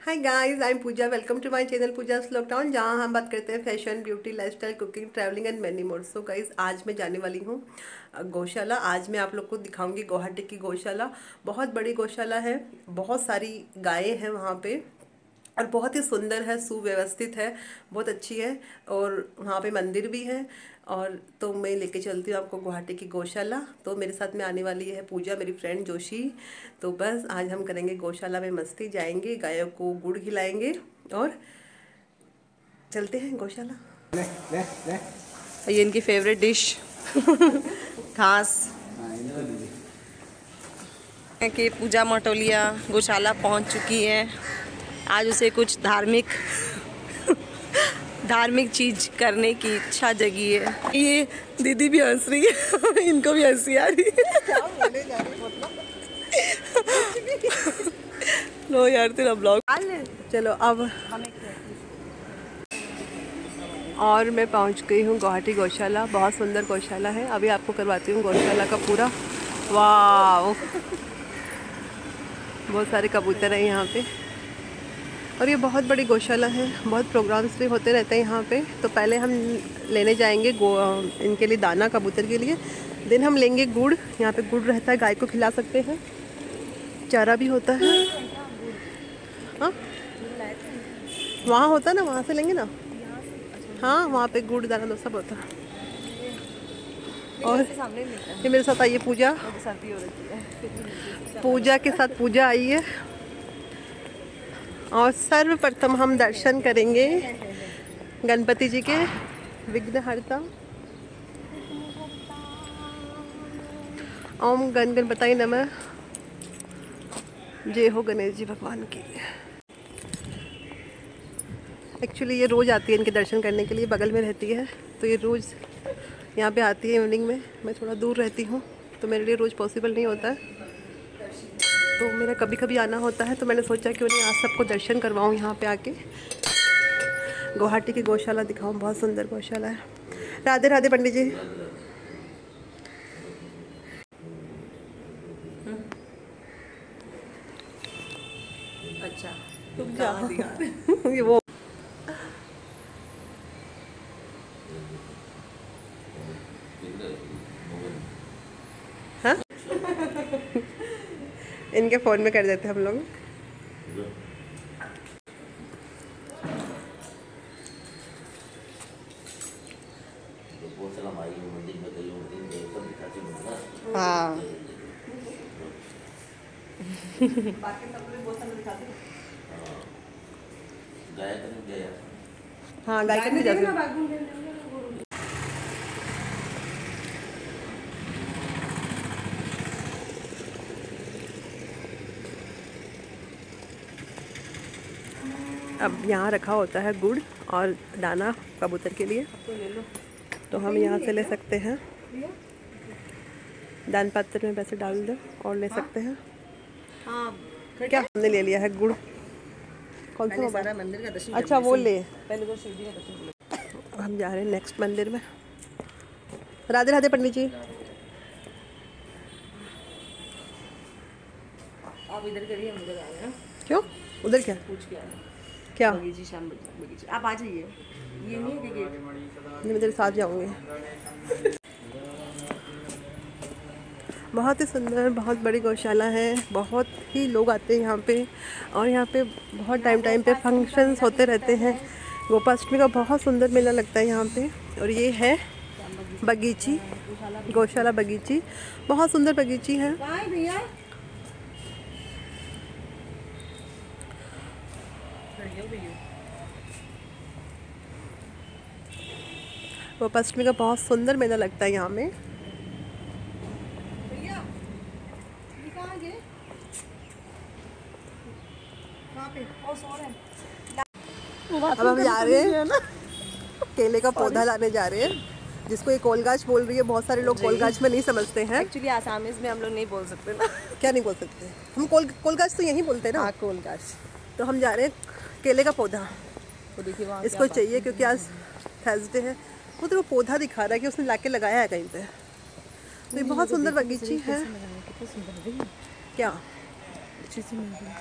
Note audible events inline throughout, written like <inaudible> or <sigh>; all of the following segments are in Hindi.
Hi guys I'm Pooja welcome to my channel Pooja lockdown जहाँ हम बात करते हैं fashion beauty lifestyle cooking travelling and many more so guys आज मैं जाने वाली हूँ गौशाला। आज मैं आप लोग को दिखाऊँगी गुवाहाटी की गौशाला। बहुत बड़ी गौशाला है, बहुत सारी गायें हैं वहाँ पे। और बहुत ही सुंदर है सुव्यवस्थित है बहुत अच्छी है और वहाँ पे मंदिर भी है और तो मैं लेके चलती हूँ आपको गुवाहाटी की गौशाला। तो मेरे साथ में आने वाली है पूजा मेरी फ्रेंड जोशी। तो बस आज हम करेंगे गौशाला में मस्ती जाएँगे गायों को गुड़ खिलाएँगे और चलते हैं गौशाला। ले, ले, ले। ये इनकी फेवरेट डिश घास कि पूजा मटोलिया गौशाला पहुँच चुकी है। आज उसे कुछ धार्मिक धार्मिक चीज़ करने की इच्छा जगी है। ये दीदी भी हंस रही है, इनको भी हँसी आ रही है। लो यार, तेरा ब्लॉग चलो, अब। और मैं पहुँच गई हूँ गुवाहाटी गौशाला, बहुत सुंदर गौशाला है। अभी आपको करवाती हूँ गौशाला का पूरा। वाह बहुत सारे कबूतर हैं यहाँ पे। और ये बहुत बड़ी गौशाला है बहुत प्रोग्राम्स भी होते रहते हैं यहाँ पे। तो पहले हम लेने जाएँगे गो इनके लिए दाना कबूतर के लिए। दिन हम लेंगे गुड़ यहाँ पे गुड़ रहता है गाय को खिला सकते हैं। चारा भी होता है। हाँ? वहाँ होता ना वहाँ से लेंगे ना? हाँ वहाँ पे गुड़ दाना दो सब होता है। और ये मेरे साथ आई है पूजा। पूजा के साथ पूजा आई है। और सर्वप्रथम हम दर्शन करेंगे गणपति जी के विघ्नहर्ता। ओम गण गणपताई नमः। जय हो गणेश जी भगवान की। एक्चुअली ये रोज़ आती है इनके दर्शन करने के लिए, बगल में रहती है तो ये रोज़ यहाँ पे आती है इवनिंग में। मैं थोड़ा दूर रहती हूँ तो मेरे लिए रोज़ पॉसिबल नहीं होता। है तो मेरा कभी कभी आना होता है तो मैंने सोचा कि उन्हें आज सबको दर्शन करवाऊँ यहाँ पे आके। गुवाहाटी की गौशाला दिखाऊँ बहुत सुंदर गौशाला है। राधे राधे पंडित जी। अच्छा तुम जा ये वो हाँ इनके फ़ोन में कर देते हम लोग। हाँ। हाँ गाय का नहीं जाते अब यहाँ रखा होता है गुड़ और दाना कबूतर के लिए। तो हम यहाँ से ले सकते हैं। दान पात्र में पैसे डाल दो और ले सकते हैं। हाँ क्या हमने ले लिया है गुड़? कौन सा मोबाइल? मंदिर का दर्शन अच्छा वो ले। पहले वो शिव जी का दर्शन हम जा रहे हैं नेक्स्ट मंदिर में। राधे राधे पंडित जी। आप इधर करिए हम उधर आ गए ना क्यों? उधर क्या? पूछ के आए क्या? बगीची शाम बगीची। आप आ जाइए। ये नहीं है गेट? मैं तेरे साथ जाऊँगी। बहुत ही सुंदर बहुत बड़ी गौशाला है। बहुत ही लोग आते हैं यहाँ पे। और यहाँ पे बहुत टाइम टाइम पे फ़ंक्शंस होते रहते हैं। गोपाष्टमी का बहुत सुंदर मेला लगता है यहाँ पे। और ये है बगीची गौशाला बगीची। बहुत सुंदर बगीची है। भैया गोपाष्टमी का बहुत सुंदर मेला लगता है यहाँ में। अब हम जा रहे हैं। केले का पौधा लाने जा रहे हैं जिसको ये कोलगाछ बोल रही है बहुत सारे लोग कोलगाछ में नहीं समझते हैं। एक्चुअली आसामीज में हम लोग नहीं बोल सकते ना। क्या नहीं बोल सकते? हम कोल कोलगाछ तो यही बोलते हैं ना। हाँ कोलगाछ। तो हम जा रहे हैं केले का पौधा। वो देखिए वहाँ इसको चाहिए क्योंकि आज थर्सडे है। वो तो वो पौधा दिखा रहा है कि उसने लाके लगाया है कहीं पे। तो ये बहुत सुंदर बगीची है। कितनी सुंदर है। क्या? अच्छी सी मिल रही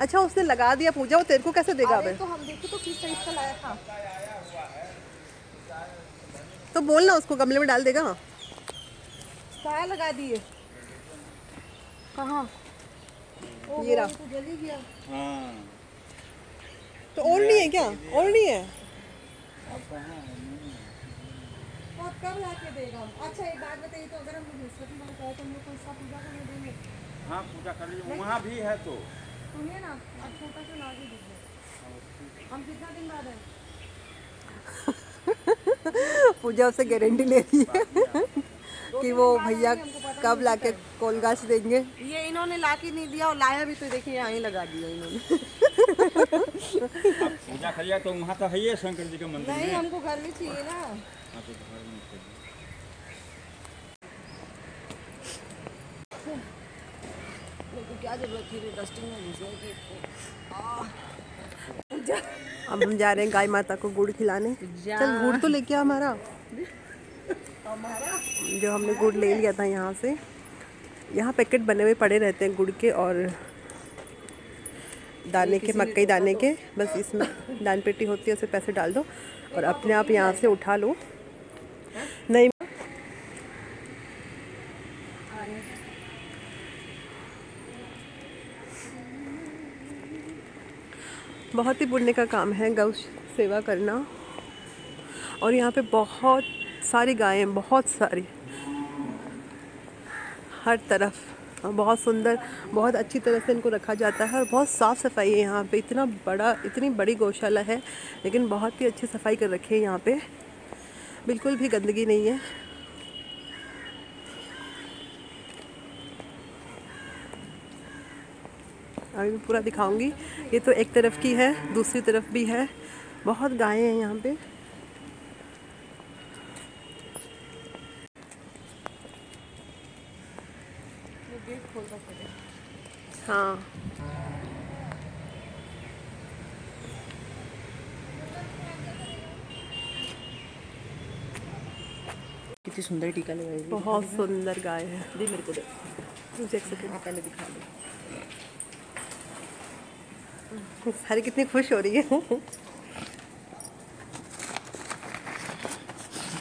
अच्छा उसने लगा दिया पूजा वो तेरे को कैसे देगा अरे अबे? तो हम देखे तो किस साइज़ का लाया था। तो बोल ना उसको गमले में डाल देगा। कहा लगा दिए कहाँ? ये रहा। तो जल ही गया। हाँ। तो है क्या? और नहीं है? और कब ला के देगा अच्छा एक बात बताइए तो अगर हम बृहस्पति वाला कहे तो हम लोग को इसका पूजा करने देंगे? हाँ पूजा कर लीजिए वहाँ भी है तो। सुनिए ना अब छोटा सा ला के दीजिए। हम कितना दिन बाद है <laughs> पूजा उससे गारंटी ले रही है। कि वो भैया कब लाके कोलगाछ देंगे। ये इन्होंने ला के नहीं दिया और लाया भी तो देखिए यहाँ ही लगा दिया इन्होंने। पूजा कर लिया तो वहाँ तो है ही शंकर जी का मंदिर नहीं हमको घर में चाहिए ना। हाँ तो घर में चाहिए। मेरे क्या ज़रूरत थी डस्टिंग में घुसने की? अब हम जा रहे हैं गाय माता को गुड़ खिलाने। चल गुड़ तो लेके हमारा। जो हमने गुड़ ले लिया था यहाँ से। यहाँ पैकेट बने हुए पड़े रहते हैं गुड़ के और दाने के मक्कई दाने के। बस इसमें दान पेटी होती है उसे पैसे डाल दो और अपने आप यहाँ से उठा लो। नहीं। बहुत ही पुण्य का काम है गौ सेवा करना। और यहाँ पे बहुत सारी गायें, बहुत सारी। हर तरफ़। बहुत सुंदर, बहुत अच्छी तरह से इनको रखा जाता है और बहुत साफ़ सफ़ाई है यहाँ पे। इतना बड़ा, इतनी बड़ी गौशाला है, लेकिन बहुत ही अच्छी सफ़ाई कर रखी है यहाँ पे। बिल्कुल भी गंदगी नहीं है। अभी मैं पूरा दिखाऊँगी। ये तो एक तरफ़ की है, दूसरी तरफ़ भी है। बहुत गायें हैं यहाँ पे। हाँ। कितनी सुंदर टीका लगाई बहुत सुंदर गाय है। दे मेरे को दे। मुझे एक सेकंड हाँ पहले दिखा दो। सारी कितनी खुश हो रही है।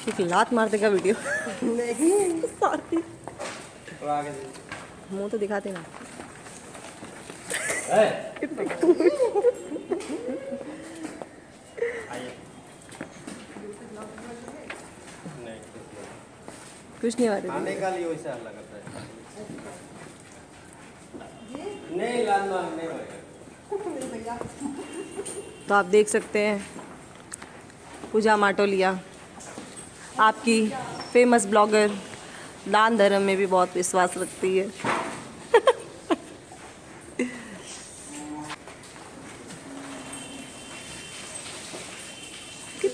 एक लात मार देगा वीडियो। नहीं। <laughs> सॉरी मुँह तो दिखाते ना कुछ नहीं खाने का है नहीं नहीं तो आप देख सकते हैं, पूजा माटोलिया आपकी फ़ेमस ब्लॉगर दान धर्म में भी बहुत विश्वास रखती है।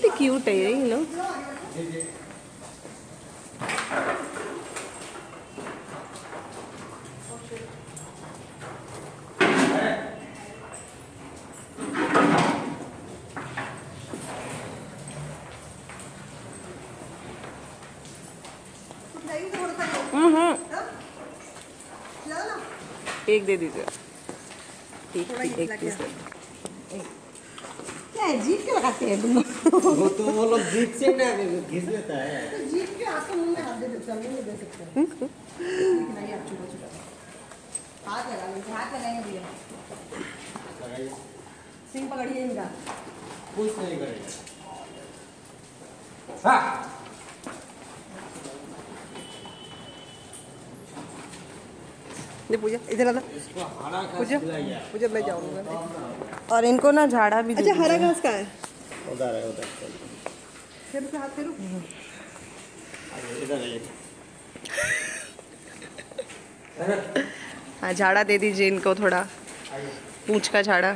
कितनी क्यूट है ये लोग एक दे दीजिए। एक एक पीस जीप के लगाते हैं दोनों वो तो वो लोग जीत से ना घिस लेता है। तो जीप के आपको मुँह में हाथ दे देते हैं मुँह में दे सकते। हैं खिलाइए आप चुपा चुपा। हाथ लगा लीजिए हाथ लगाएँगे भैया। लगाइए। सिंह पकड़िए इनका। कुछ नहीं करेगा। हाँ। ये पूजा इधर आना पूजा पूजा मैं जाऊँगा। और इनको ना झाड़ा भी अच्छा हरा घास का है? उधर है उधर फिर से हाथ फेरो। इधर है हाँ झाड़ा दे दीजिए इनको थोड़ा। पूछ का झाड़ा।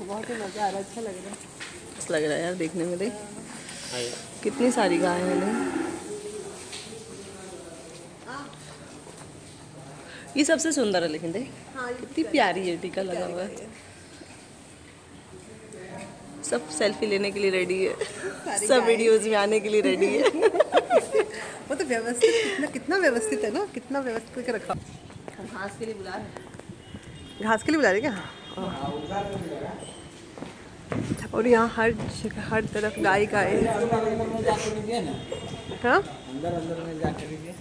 बहुत ही मज़ा आ रहा है अच्छा लग रहा है। मस्त लग रहा है यार देखने में देख। कितनी सारी गाय हैं नहीं ये सबसे सुंदर है लेकिन देख। हाँ कितनी प्यारी है टीका लगा हुआ है। सब सेल्फी लेने के लिए रेडी है। सब वीडियोस में आने के लिए रेडी है। वो तो व्यवस्थित कितना कितना व्यवस्थित है ना कितना व्यवस्थित करके रखा। घास के लिए बुला रहे घास के लिए बुला रहे क्या? और यहाँ हर हर तरफ़ गाय गाय है। हाँ? अंदर अंदर में जाके लीजिए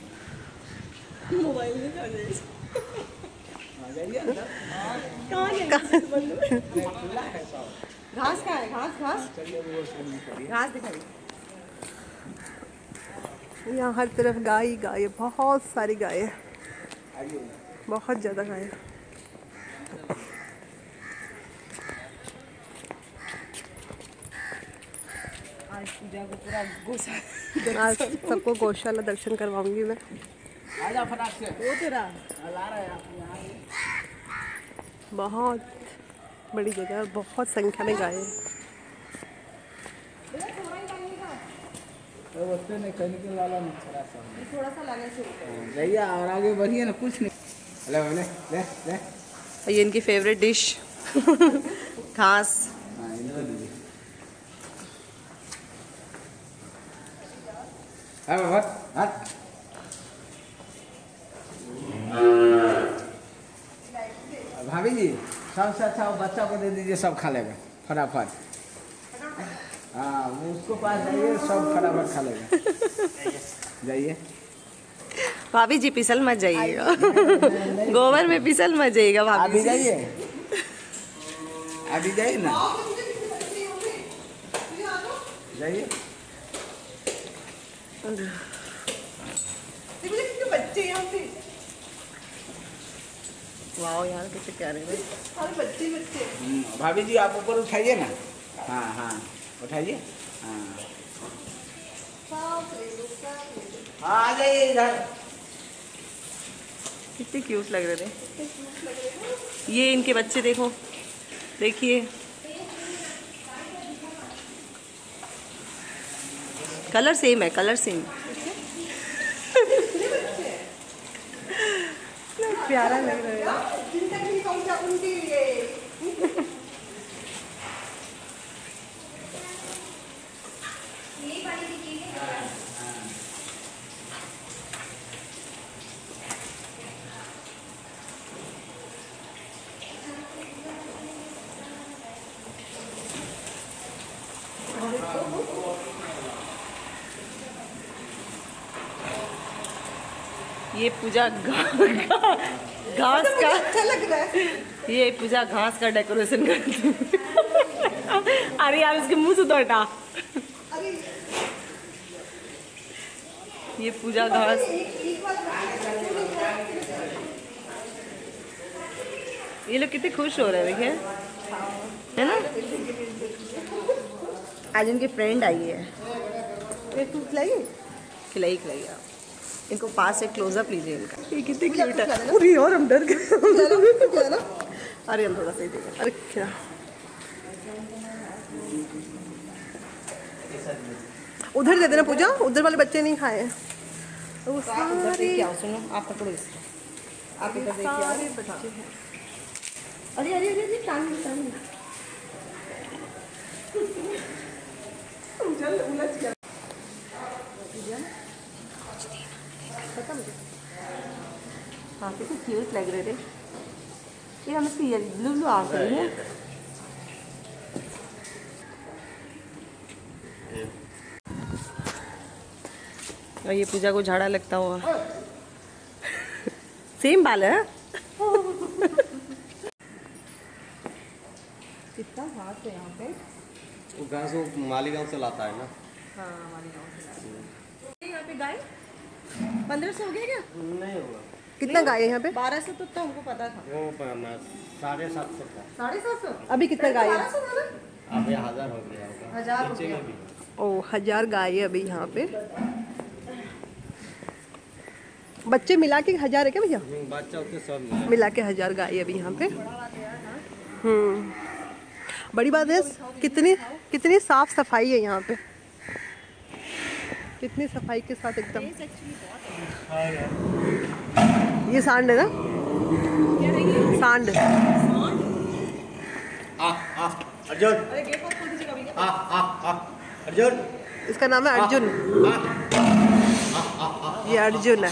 घास है घास। घास घास दिखाई यहाँ हर तरफ़ गाय गाय बहुत सारी गाय बहुत ज़्यादा गाय आज सबको गौशाला दर्शन करवाऊँगी मैं। आजा फटाक से। वो तेरा ला रहे हैं आप बहुत बड़ी जगह है बहुत संख्या में गाय है। तो जाइए और आगे बढ़िए ना कुछ नहीं। ले ले ले ले। ये इनकी फेवरेट डिश घास हाँ अब हट हट भाभी जी सबसे अच्छा वो बच्चा को दे दीजिए सब खा लेगा फटाफट। हाँ उसको पास जाइए सब फटाफट खा लेगा। जाइए। भाभी जी फिसल मत जाइएगा। गोबर में फिसल मत जाइएगा भाभी अभी जी। जाइए। अभी जाइए ना। जाइए। बच्चे यहाँ पे वाह यार कैसे कह रहे हैं बच्चे बच्चे हम्म, भाभी जी आप ऊपर उठाइए ना हाँ हाँ उठाइए हाँ हाँ आ जाइए इधर कितने क्यूट लग रहे थे ये इनके बच्चे देखो देखिए कलर सेम है कलर सेम <laughs> प्यारा लग रहा है। ये पूजा घास का अच्छा लग रहा है। ये पूजा घास का डेकोरेशन करती है। अरे यार उसके मुँह से तो हटा ये पूजा घास। ये लोग कितने खुश हो रहे हैं देखिए। है ना? आज उनकी फ्रेंड आई है। खिलाई? खिलाई खिलाई आप इनको पास से क्लोजअप लीजिए इनका। ये कितने क्यूट है। पूरी और हम डर गए। अरे हम थोड़ा सही देगा अरे क्या? उधर दे देना पूजा। उधर वाले बच्चे नहीं खाए वो सारे सुनो आप पकड़ो इसको आप इधर देखिए सारे बच्चे हैं। अरे अरे अरे अरे टांग ली, टांग ली। हाँ कितने क्यूट लग रहे थे। ये हम इसकी ब्लू ब्लू आँख रही है। और ये पूजा को झाड़ा लगता हुआ। सेम बाल है कितना घास है यहाँ पे। वो घास वो मालीगांव से लाता है ना। हाँ हमारे गाँव से यहाँ पे गाय? पंद्रह सौ हो गया क्या? नहीं होगा। कितना गाय है यहाँ पे? बारह सौ तो, तो हमको पता था। वो साढ़े सात सौ का। साढ़े सात सौ? अभी कितना गाय है? अभी हज़ार हो गया होगा। हज़ार हो गया। ओ हज़ार गाय है अभी यहाँ पे। बच्चे मिला के हज़ार है क्या भैया? बच्चा मिला। मिला के हज़ार गाय है अभी यहाँ पे। हम्म। बड़ी बात है कितनी कितनी साफ़ सफ़ाई है यहाँ पे। कितनी सफ़ाई के साथ एकदम। ये सांड है ना? सांड। आ आ अर्जुन। आ अर्जुन। इसका नाम है अर्जुन। ये अर्जुन है।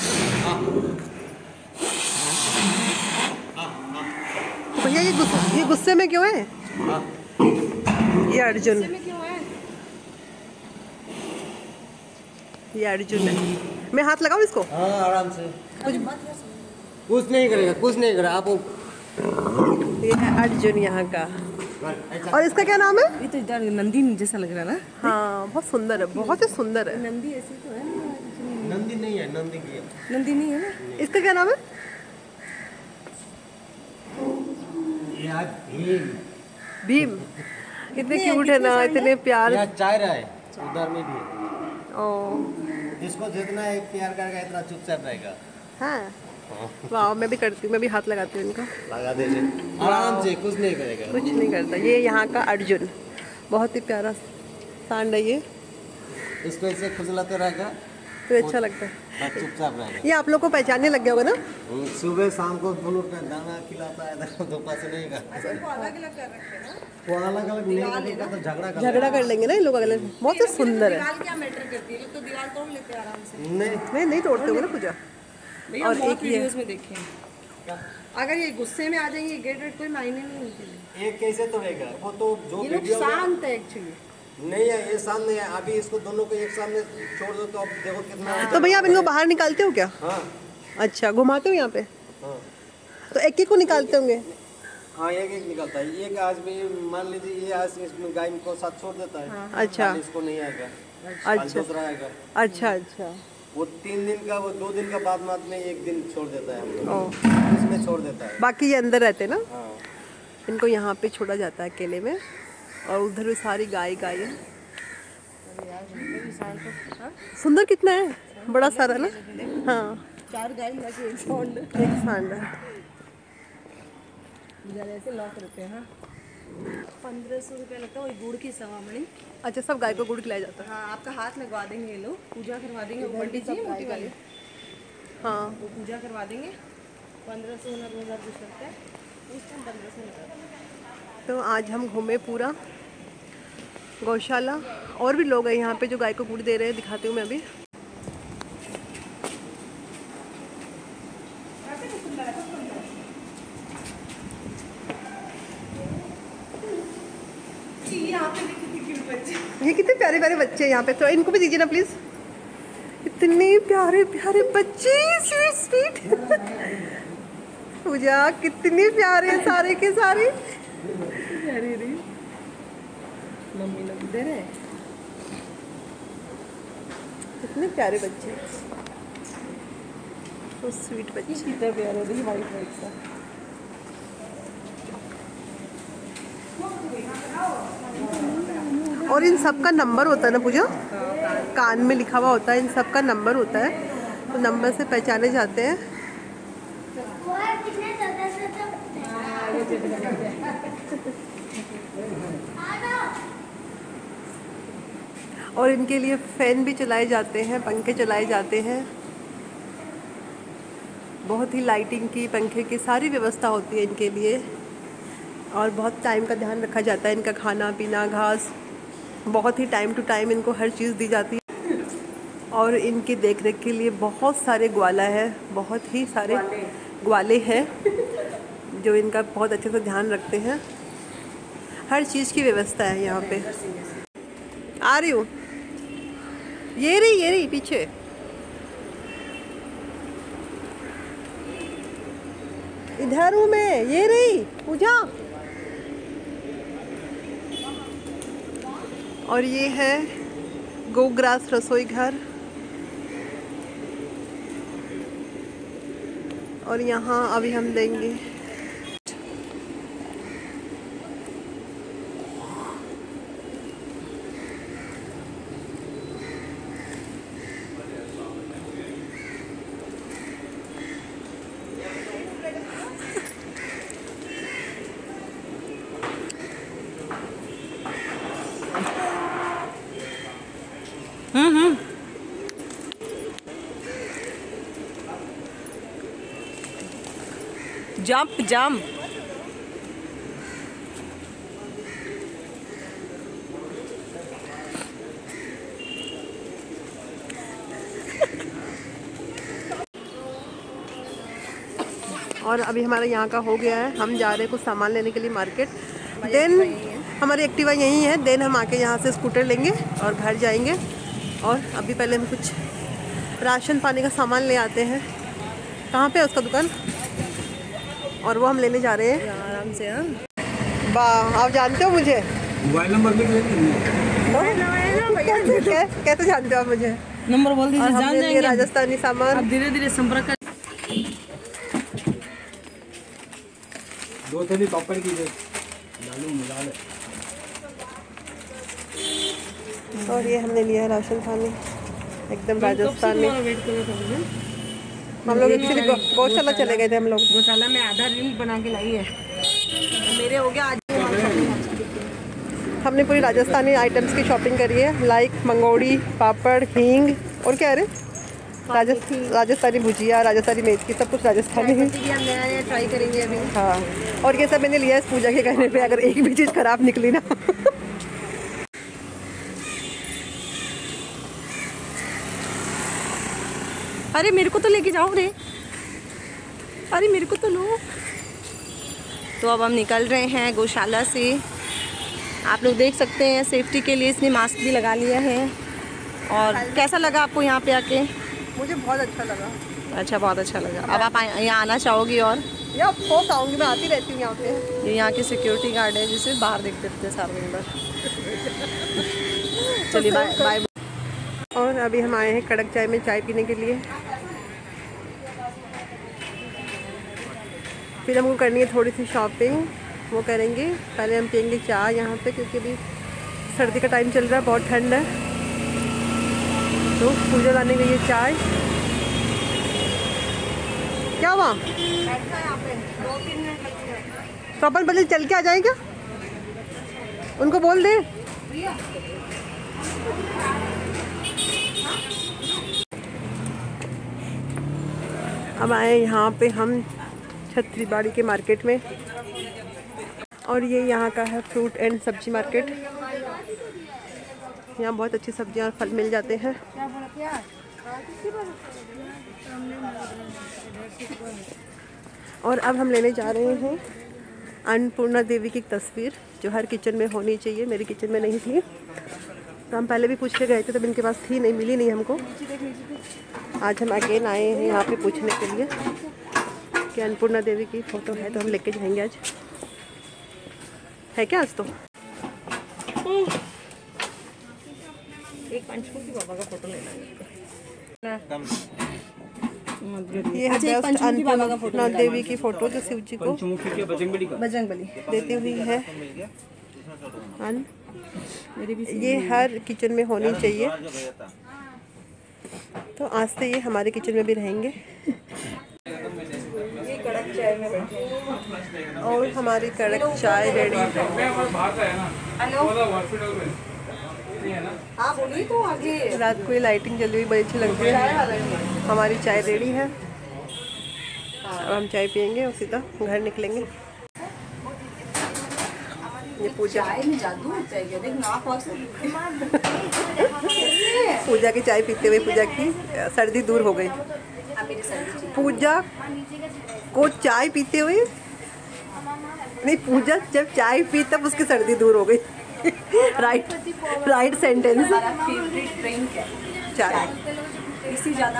भैया ये गुस्से ये गुस्से में क्यों है? ये अर्जुन। में क्यों है? ये अर्जुन है। मैं हाथ लगाऊँ इसको? हाँ आराम से। कुछ नहीं करेगा कुछ नहीं करेगा आप ये है अर्जुन यहाँ का। और इसका क्या नाम है? ये तो इधर नंदी जैसा लग रहा है ना? हाँ बहुत सुंदर है बहुत ही सुंदर है। नंदी ऐसी तो है ना? नंदी नहीं है नंदी की है। नंदी नहीं है ना? इसका क्या नाम है? भीम। भीम। कितने क्यूट है ना इतने प्यार। चाय रहा है उधर में भी ओ। जिसको जितना एक प्यार करेगा इतना चुपचाप रहेगा। हाँ। वाह मैं भी करती हूँ मैं भी हाथ लगाती हूँ इनका। लगा दे आराम से कुछ नहीं करेगा। कुछ नहीं करता। ये यहाँ का अर्जुन। बहुत ही प्यारा सांड है ये। इसको ऐसे खुजलाते रहेगा? तो अच्छा लगता है। चुपचाप रहेगा। ये आप लोग को पहचानने लग गया होगा ना? सुबह शाम को दाना खिलाता है इधर से नहीं करता। अलग अलग कर रखते ना? वो अलग अलग नहीं करेगा तो झगड़ा कर झगड़ा कर लेंगे। ना ये लोग अगले बहुत ही सुंदर है। दीवार क्या मैटर करती है? लोग तो दीवार तोड़ लेते हैं आराम से? नहीं। नहीं नहीं तोड़ते होंगे ना पूजा। और एक ये- वीडियोस में देखे हैं। अगर ये गुस्से में आ जाएँगे गेट वेट कोई मायने नहीं उनके लिए एक कैसे तोड़ेगा वो तो जो ये लोग वीडियो शांत है एक्चुअली नहीं है ये सामने है। अभी इसको दोनों को एक सामने छोड़ दो तो अब देखो कितना तो भैया आप इनको बाहर निकालते हो क्या? हाँ। अच्छा घुमाते हो यहाँ पे? हाँ। तो एक एक को निकालते होंगे? हाँ एक एक निकलता है। एक आज भी मान लीजिए ये आज इसमें गाय को साथ छोड़ देता है। अच्छा। इसको नहीं आएगा। अच्छा। दूसरा आएगा। अच्छा अच्छा। वो तीन दिन का वो दो दिन का बाद बाद में एक दिन छोड़ देता है हम इसमें छोड़ देता है। बाकी ये अंदर रहते हैं ना? हाँ। इनको यहाँ पे छोड़ा जाता है अकेले में। और उधर भी सारी गाय गाय है। सुंदर कितना है? बड़ा सारा ना? हाँ। चार गाय के एक सौंड एक सांड ऐसे लॉक रहते हैं हाँ पंद्रह सौ रुपया लगता है वही गुड़ की अच्छा सब गाय को गुड़ खिलाया जाता है। हाँ आपका हाथ लगवा देंगे ये लोग। पूजा करवा देंगे वो पंडित जी मोटी वाले। हाँ। वो पूजा करवा देंगे। पंद्रह सौ ना दो हज़ार कुछ लगता है। उस टाइम पंद्रह सौ लगता है। तो आज हम घूमे पूरा गौशाला। और भी लोग हैं यहाँ पे जो गाय को गुड़ दे रहे हैं दिखाती हूँ मैं अभी ये कितने प्यारे प्यारे बच्चे हैं यहाँ पे। तो इनको भी दीजिए ना प्लीज़ इतने प्यारे प्यारे बच्चे स्वीट स्वीट पूजा कितने प्यारे सारे के सारे। मम्मी लोग दे रहे कितने प्यारे बच्चे। तो स्वीट बच्चे। कितना प्यारा देखिए वाइट वाइट सा। और इन सब का नंबर होता है ना पूजा? कान में लिखा हुआ होता है, इन सब का नंबर होता है। तो नंबर से पहचाने जाते हैं। और इनके लिए फ़ैन भी चलाए जाते हैं, पंखे चलाए जाते हैं। बहुत ही लाइटिंग की, पंखे की सारी व्यवस्था होती है इनके लिए। और बहुत टाइम का ध्यान रखा जाता है इनका खाना पीना, घास। बहुत ही टाइम टू टाइम इनको हर चीज़ दी जाती है। और इनकी देख रेख के लिए बहुत सारे ग्वाला है बहुत ही सारे ग्वाले हैं जो इनका बहुत अच्छे से ध्यान रखते हैं। हर चीज़ की व्यवस्था है यहाँ पे। आ रही हूँ। ये रही ये रही पीछे। इधर हूँ मैं ये रही पूजा। और ये है गोग्रास रसोई घर। और यहाँ अभी हम देंगे। jump, jump. और अभी हमारा यहाँ का हो गया है। हम जा रहे हैं कुछ सामान लेने के लिए मार्केट। देन हमारी एक्टिवा यहीं है। देन हम आके यहाँ से स्कूटर लेंगे और घर जाएँगे। और अभी पहले हम कुछ राशन पानी का सामान ले आते हैं। कहाँ पे है उसका दुकान? और वो हम लेने जा रहे हैं। आराम से हाँ। वाह आप जानते हो मुझे? मोबाइल नंबर लिख कैसे कैसे जानते हो आप मुझे? नंबर बोल और दीजिए जान जाएँगे। राजस्थानी सामान। धीरे धीरे संपर्क कर दो थैली पापड़ की दे। डालू मिला ले और ये हमने लिया है राशन खाने एकदम राजस्थानी। वेट करो थोड़ा हम लोग एक्चुअली गौशाला चले गए थे हम लोग। गौशाला में आधा रील बना के लाई है। मेरे हो गया आज हमने पूरी राजस्थानी आइटम्स की शॉपिंग करी है लाइक मंगोड़ी पापड़ हींग और क्या है रे राजस्थानी भुजिया राजस्थानी मेथी सब कुछ राजस्थानी है। ट्राई करेंगे अभी। हाँ और ये सब मैंने लिया है पूजा के कहने पे अगर एक भी चीज़ खराब निकली ना। अरे मेरे को तो लेके जाओ रे। अरे मेरे को तो लो। तो अब हम निकल रहे हैं गौशाला से। आप लोग देख सकते हैं सेफ्टी के लिए इसने मास्क भी लगा लिया है। और कैसा लगा आपको यहाँ पे आके? मुझे बहुत अच्छा लगा। अच्छा बहुत अच्छा लगा। अब आप यहाँ आना चाहोगी और? या ऑफकोर्स आऊँगी मैं आती रहती हूँ यहाँ पे। ये यहाँ के सिक्योरिटी गार्ड है जिसे बाहर देख देते हैं सारे मेंबर <laughs> चलिए बाय बाय और अभी हम आए हैं कड़क चाय में चाय पीने के लिए। फिर हमको करनी है थोड़ी सी शॉपिंग वो करेंगे। पहले हम पियेंगे चाय यहाँ पे, क्योंकि अभी सर्दी का टाइम चल रहा है, बहुत ठंड है। तो पूजा लाने गई है चाय। क्या हुआ? तो अपन पहले चल के आ जाए क्या? उनको बोल दे। अब आए यहाँ पे, हम छत्रीबाड़ी के मार्केट में। और ये यहाँ का है फ्रूट एंड सब्ज़ी मार्केट। यहाँ बहुत अच्छी सब्ज़ियाँ और फल मिल जाते हैं। और अब हम लेने जा रहे हैं अन्नपूर्णा देवी की तस्वीर, जो हर किचन में होनी चाहिए। मेरी किचन में नहीं थी। तो हम पहले भी पूछ के गए थे, तब इनके पास थी नहीं, मिली नहीं हमको। आज हम अगेन आए हैं यहाँ पे पूछने के लिए। कि अन्नपूर्णा देवी की फ़ोटो है तो हम लेके जाएँगे आज। है क्या आज तो? एक पंचमुखी बाबा का फ़ोटो लेना ये है अच्छा, एक बेस्ट पंचमुखी बाबा का फ़ोटो अन्नपूर्णा देवी की फ़ोटो जो शिव जी को बजरंगबली बजरंग बली। देती हुई है। अन्न मेरी भी ये हर किचन में होनी चाहिए। तो आज से ये हमारे किचन में भी रहेंगे। और हमारी कड़क चाय रेडी हाँ बोलिए तो आगे। रात को ये लाइटिंग जली हुई बड़ी अच्छी लगती है। हमारी चाय रेडी है। अब हम चाय पियेंगे और सीधा घर निकलेंगे। ये पूजा। में है पूजा की चाय पीते हुए पूजा की सर्दी दूर हो गई। पूजा को चाय पीते हुए? नहीं पूजा जब चाय पी तब उसकी सर्दी दूर हो गई। Right right sentence favourite drink chai. इसी ज़्यादा